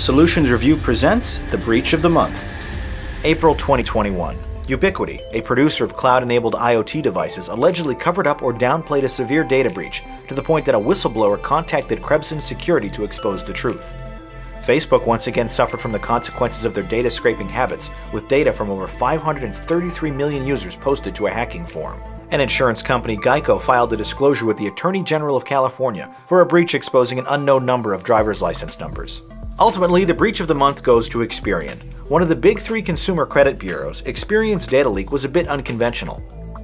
Solutions Review presents The Breach of the Month. April 2021. Ubiquiti, a producer of cloud enabled IoT devices, allegedly covered up or downplayed a severe data breach to the point that a whistleblower contacted Krebs on Security to expose the truth. Facebook once again suffered from the consequences of their data scraping habits, with data from over 533 million users posted to a hacking forum. An insurance company, Geico, filed a disclosure with the Attorney General of California for a breach exposing an unknown number of driver's license numbers. Ultimately, the breach of the month goes to Experian. One of the big three consumer credit bureaus, Experian's data leak was a bit unconventional.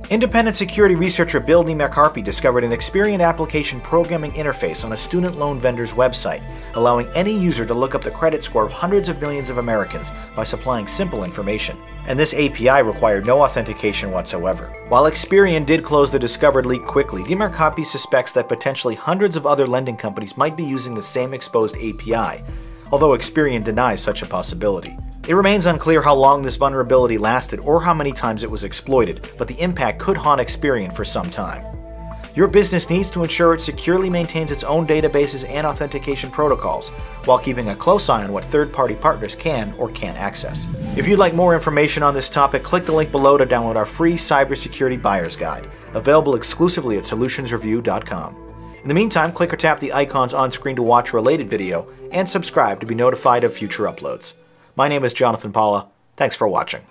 Independent security researcher Bill Demirkapi discovered an Experian application programming interface on a student loan vendor's website, allowing any user to look up the credit score of hundreds of millions of Americans by supplying simple information. And this API required no authentication whatsoever. While Experian did close the discovered leak quickly, Demirkapi suspects that potentially hundreds of other lending companies might be using the same exposed API, although Experian denies such a possibility. It remains unclear how long this vulnerability lasted or how many times it was exploited, but the impact could haunt Experian for some time. Your business needs to ensure it securely maintains its own databases and authentication protocols, while keeping a close eye on what third party partners can or can't access. If you'd like more information on this topic, click the link below to download our free Cybersecurity Buyer's Guide, available exclusively at solutionsreview.com. In the meantime, click or tap the icons on screen to watch related video, and subscribe to be notified of future uploads. My name is Jonathan Paula. Thanks for watching.